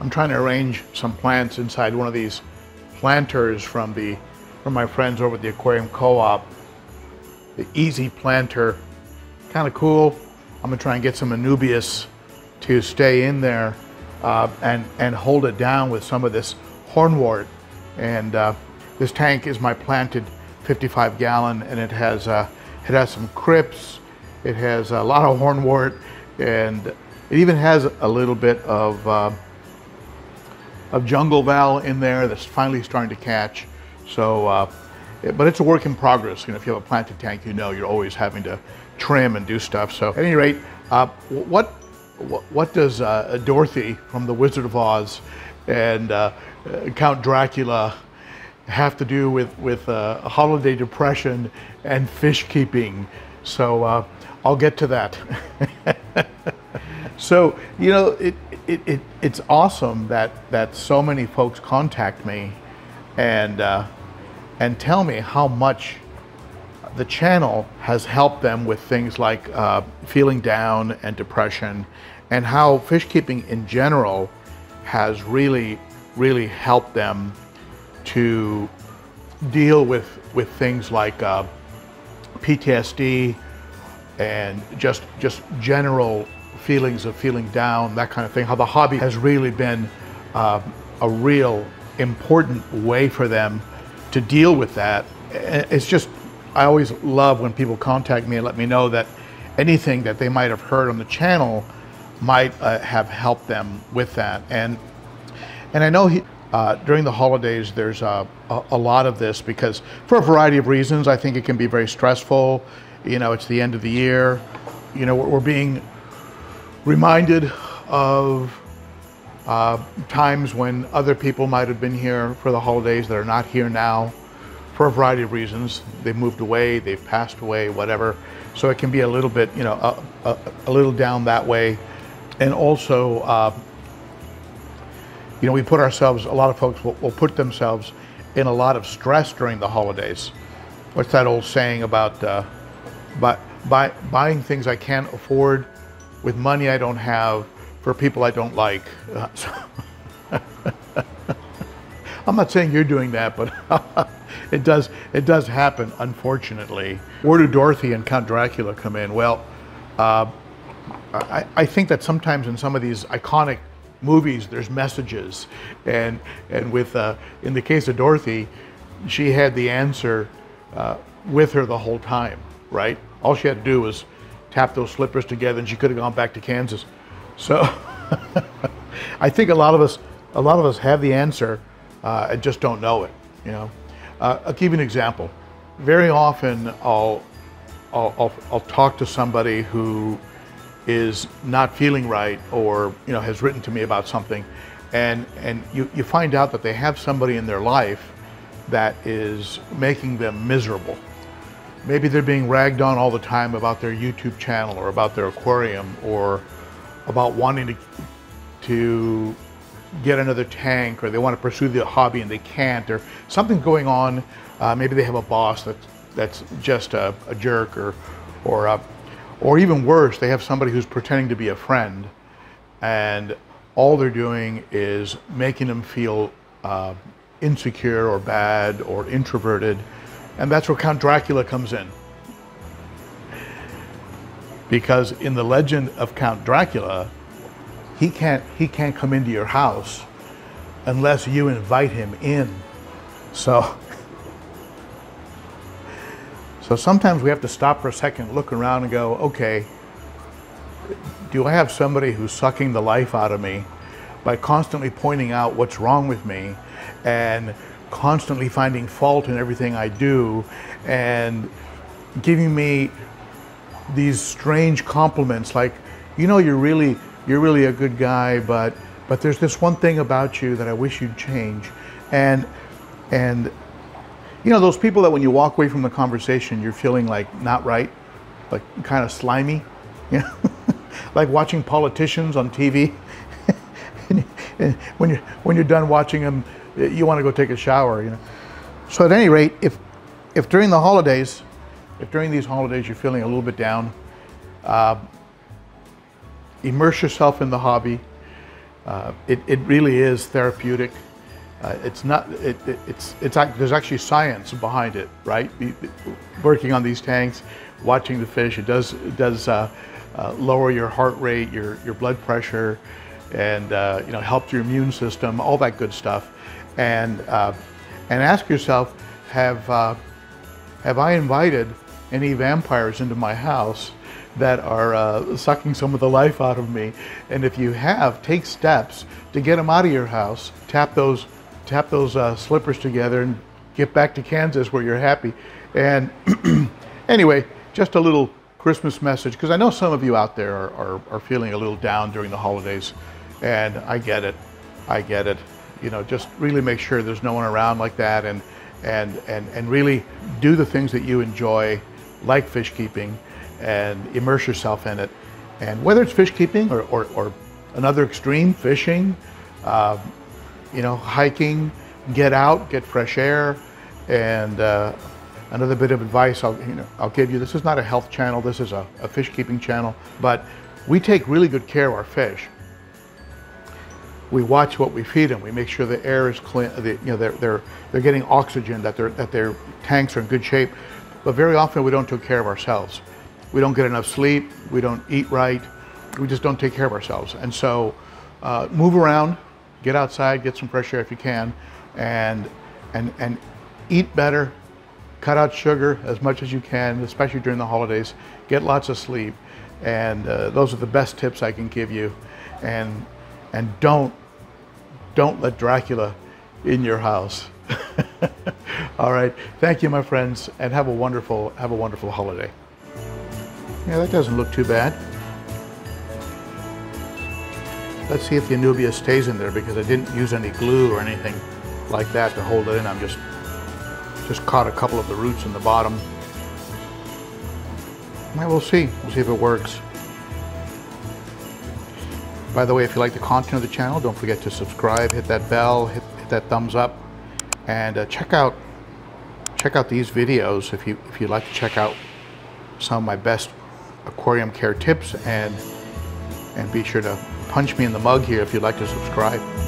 I'm trying to arrange some plants inside one of these planters from the from my friends over at the Aquarium Co-op. The Easy Planter, kind of cool. I'm gonna try and get some Anubias to stay in there uh, and and hold it down with some of this hornwort. And uh, this tank is my planted 55 gallon, and it has uh, it has some crypts. It has a lot of hornwort, and it even has a little bit of uh, of jungle val in there that's finally starting to catch. So, uh, it, but it's a work in progress. You know, if you have a planted tank, you know you're always having to trim and do stuff. So, at any rate, uh, what, what what does uh, Dorothy from The Wizard of Oz and uh, Count Dracula have to do with with uh, holiday depression and fish keeping? So, uh, I'll get to that. so, you know, it, it, it, it's awesome that, that so many folks contact me and, uh, and tell me how much the channel has helped them with things like uh, feeling down and depression and how fish keeping in general has really, really helped them to deal with, with things like uh, PTSD and just, just general feelings of feeling down, that kind of thing, how the hobby has really been uh, a real important way for them to deal with that. It's just, I always love when people contact me and let me know that anything that they might have heard on the channel might uh, have helped them with that. And, and I know he, uh, during the holidays, there's a, a, a lot of this because for a variety of reasons, I think it can be very stressful. You know, it's the end of the year. You know, we're being reminded of uh, times when other people might have been here for the holidays that are not here now for a variety of reasons. They've moved away, they've passed away, whatever. So it can be a little bit, you know, a, a, a little down that way. And also, uh, you know, we put ourselves, a lot of folks will, will, put themselves in a lot of stress during the holidays. What's that old saying about uh, buy, buy, buying things I can't afford with money I don't have for people I don't like. Uh, so I'm not saying you're doing that, but it does it does happen, unfortunately. Where do Dorothy and Count Dracula come in? Well, uh, I, I think that sometimes in some of these iconic movies, there's messages, and and with uh, in the case of Dorothy, she had the answer uh, with her the whole time, right? All she had to do was tap those slippers together and she could have gone back to Kansas. So I think a lot of us, a lot of us have the answer uh, and just don't know it, you know. Uh, I'll give you an example. Very often I'll, I'll, I'll, I'll talk to somebody who is not feeling right or you know has written to me about something and and you, you find out that they have somebody in their life that is making them miserable maybe they're being ragged on all the time about their YouTube channel or about their aquarium or about wanting to, to get another tank or they want to pursue the hobby and they can't or something's going on. Uh, maybe they have a boss that's, that's just a, a jerk or, or, a, or even worse, they have somebody who's pretending to be a friend and all they're doing is making them feel uh, insecure or bad or introverted and that's where Count Dracula comes in. Because in the legend of Count Dracula, he can't, he can't come into your house unless you invite him in. So, so sometimes we have to stop for a second, look around and go, okay, do I have somebody who's sucking the life out of me by constantly pointing out what's wrong with me and constantly finding fault in everything I do and giving me these strange compliments like, you know, you're really, you're really a good guy, but, but there's this one thing about you that I wish you'd change. And, and, you know, those people that when you walk away from the conversation, you're feeling like not right, like kind of slimy, you know, like watching politicians on TV. and when you're, when you're done watching them, you want to go take a shower, you know. So at any rate, if, if during the holidays, if during these holidays you're feeling a little bit down, uh, immerse yourself in the hobby Uh, it, it really is therapeutic. Uh, it's not. It, it, it's it's there's actually science behind it, right? Working on these tanks, watching the fish, it does it does uh, uh, lower your heart rate, your your blood pressure, and uh, you know helps your immune system, all that good stuff. And uh, and ask yourself, have uh, have I invited any vampires into my house that are uh, sucking some of the life out of me? And if you have, take steps to get them out of your house. Tap those tap those uh, slippers together and get back to Kansas where you're happy. And anyway, just a little Christmas message because I know some of you out there are, are, are feeling a little down during the holidays, and I get it. I get it. You know, just really make sure there's no one around like that, and and and and really do the things that you enjoy, like fish keeping, and immerse yourself in it. And whether it's fish keeping or or, or another extreme fishing, uh, you know, hiking, get out, get fresh air, and uh, another bit of advice I'll, you know, I'll give you. This is not a health channel. This is a, a fish keeping channel, but we take really good care of our fish. We watch what we feed them. We make sure the air is clean. The, you know, they're, they're, they're getting oxygen, that, they that their tanks are in good shape. But very often we don't take care of ourselves. We don't get enough sleep. We don't eat right. We just don't take care of ourselves. And so uh, move around, get outside, get some fresh air if you can, and, and, and eat better, cut out sugar as much as you can, especially during the holidays. Get lots of sleep. And uh, those are the best tips I can give you. And, and don't, don't let Dracula in your house. All right. Thank you, my friends, and have a wonderful, have a wonderful holiday. Yeah, that doesn't look too bad. Let's see if the Anubia stays in there because I didn't use any glue or anything like that to hold it in. I'm just just caught a couple of the roots in the bottom. Well, we'll see. We'll see if it works. By the way, if you like the content of the channel, don't forget to subscribe, hit that bell, hit, hit that thumbs up, and uh, check out check out these videos if you if you'd like to check out some of my best aquarium care tips and and be sure to punch me in the mug here if you'd like to subscribe.